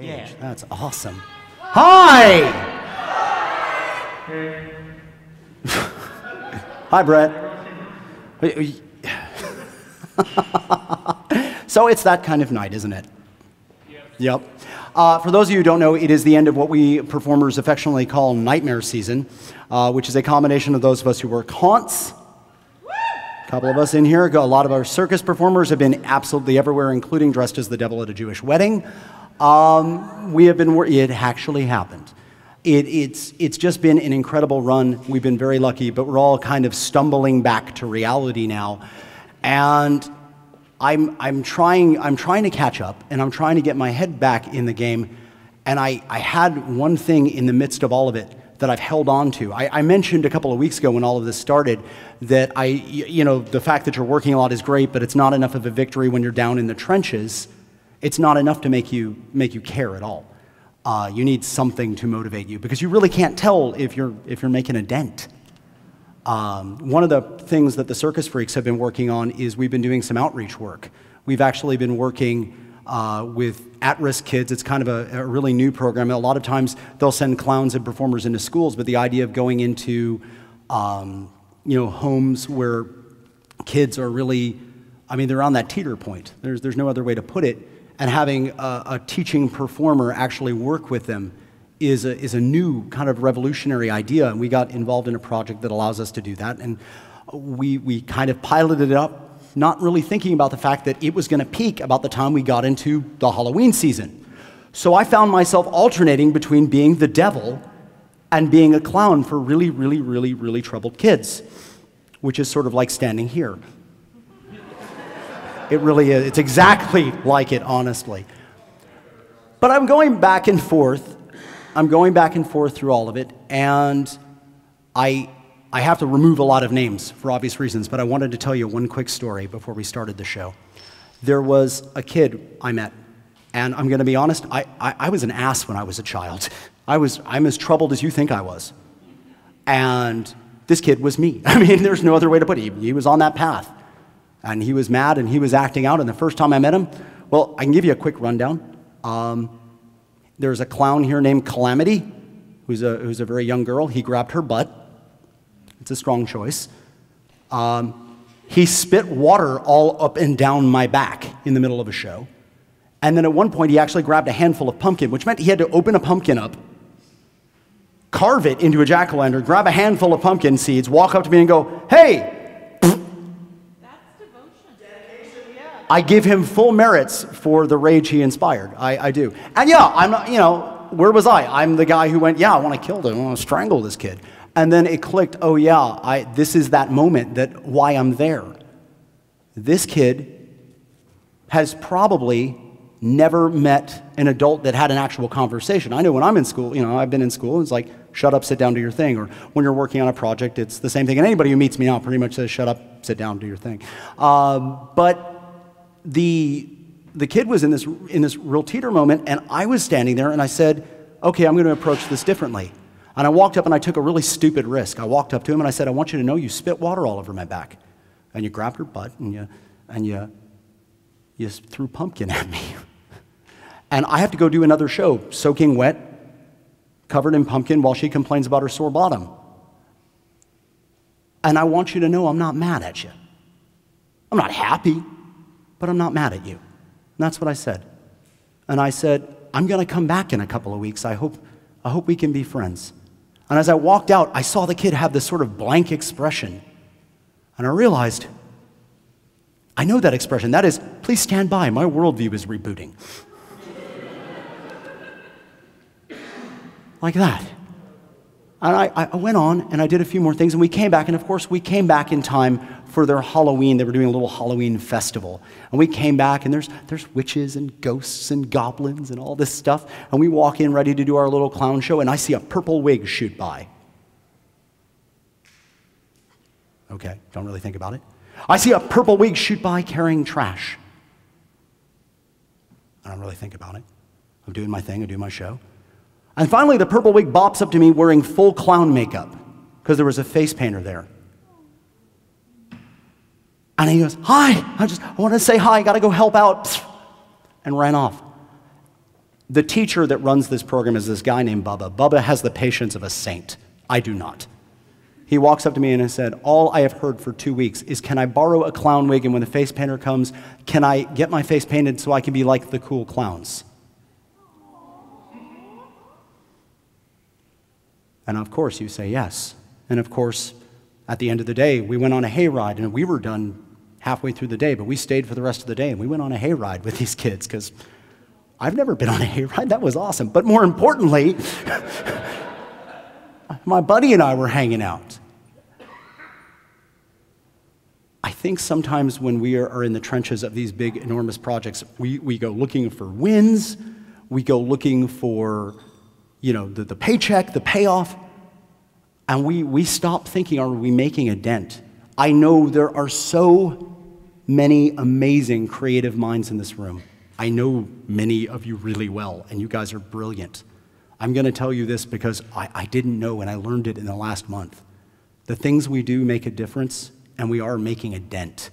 Yeah. That's awesome. Hi! Hi, Brett. so it's that kind of night, isn't it? Yep. Uh, for those of you who don't know, it is the end of what we performers affectionately call nightmare season, uh, which is a combination of those of us who work haunts. A couple of us in here, a lot of our circus performers have been absolutely everywhere, including dressed as the devil at a Jewish wedding. Um, we have been, it actually happened. It, it's, it's just been an incredible run. We've been very lucky, but we're all kind of stumbling back to reality now. And I'm, I'm, trying, I'm trying to catch up, and I'm trying to get my head back in the game. And I, I had one thing in the midst of all of it that I've held on to. I, I, mentioned a couple of weeks ago when all of this started that I, you know, the fact that you're working a lot is great, but it's not enough of a victory when you're down in the trenches it's not enough to make you, make you care at all. Uh, you need something to motivate you because you really can't tell if you're, if you're making a dent. Um, one of the things that the circus freaks have been working on is we've been doing some outreach work. We've actually been working uh, with at risk kids. It's kind of a, a, really new program. A lot of times they'll send clowns and performers into schools, but the idea of going into um, you know, homes where kids are really, I mean, they're on that teeter point. There's, there's no other way to put it and having a, a, teaching performer actually work with them is a, is a new kind of revolutionary idea. And we got involved in a project that allows us to do that. And we, we kind of piloted it up, not really thinking about the fact that it was going to peak about the time we got into the Halloween season. So I found myself alternating between being the devil and being a clown for really, really, really, really troubled kids, which is sort of like standing here. It really is. It's exactly like it, honestly. But I'm going back and forth. I'm going back and forth through all of it, and I, I have to remove a lot of names for obvious reasons, but I wanted to tell you one quick story before we started the show. There was a kid I met, and I'm going to be honest, I, I, I was an ass when I was a child. I was, I'm as troubled as you think I was. And this kid was me. I mean, there's no other way to put it. He was on that path and he was mad and he was acting out. And the first time I met him, well, I can give you a quick rundown. Um, there's a clown here named Calamity, who's a, who's a very young girl. He grabbed her butt. It's a strong choice. Um, he spit water all up and down my back in the middle of a show. And then at one point, he actually grabbed a handful of pumpkin, which meant he had to open a pumpkin up, carve it into a jack o' lantern, grab a handful of pumpkin seeds, walk up to me and go, Hey, I give him full merits for the rage he inspired. I, I do. And yeah, I'm not, you know, where was I? I'm the guy who went, yeah, I want to kill him. I want to strangle this kid. And then it clicked, oh yeah, I, this is that moment that why I'm there. This kid has probably never met an adult that had an actual conversation. I know when I'm in school, you know, I've been in school, it's like, shut up, sit down, do your thing. Or when you're working on a project, it's the same thing. And anybody who meets me now pretty much says, shut up, sit down, do your thing. Um, but the, the kid was in this, in this real teeter moment, and I was standing there, and I said, okay, I'm going to approach this differently. And I walked up and I took a really stupid risk. I walked up to him and I said, I want you to know you spit water all over my back. And you grabbed her butt and you, and you, you threw pumpkin at me. and I have to go do another show, soaking wet, covered in pumpkin, while she complains about her sore bottom. And I want you to know I'm not mad at you. I'm not happy but I'm not mad at you. And that's what I said. And I said, I'm going to come back in a couple of weeks. I hope, I hope we can be friends. And as I walked out, I saw the kid have this sort of blank expression. And I realized, I know that expression. That is, please stand by. My worldview is rebooting. like that. And I, I, went on and I did a few more things, and we came back. And of course, we came back in time for their Halloween. They were doing a little Halloween festival. And we came back, and there's, there's witches and ghosts and goblins and all this stuff. And we walk in ready to do our little clown show, and I see a purple wig shoot by. Okay, don't really think about it. I see a purple wig shoot by carrying trash. I don't really think about it. I'm doing my thing, I do my show. And finally, the purple wig bops up to me wearing full clown makeup because there was a face painter there. And he goes, Hi, I just I want to say hi, I got to go help out, and ran off. The teacher that runs this program is this guy named Bubba. Bubba has the patience of a saint. I do not. He walks up to me and has said, All I have heard for two weeks is can I borrow a clown wig and when the face painter comes, can I get my face painted so I can be like the cool clowns? And of course, you say yes. And of course, at the end of the day, we went on a hayride and we were done halfway through the day, but we stayed for the rest of the day and we went on a hayride with these kids because I've never been on a hayride. That was awesome. But more importantly, my buddy and I were hanging out. I think sometimes when we are, in the trenches of these big, enormous projects, we, we go looking for wins, we go looking for you know, the, the paycheck, the payoff, and we, we stop thinking, are we making a dent? I know there are so many amazing creative minds in this room. I know many of you really well, and you guys are brilliant. I'm going to tell you this because I, I didn't know, and I learned it in the last month. The things we do make a difference, and we are making a dent.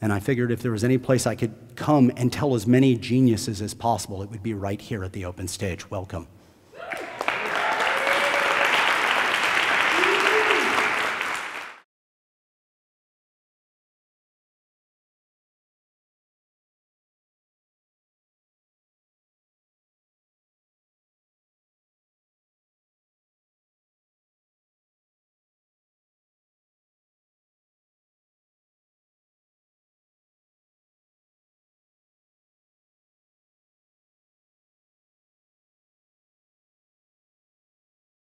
And I figured if there was any place I could come and tell as many geniuses as possible, it would be right here at the open stage. Welcome.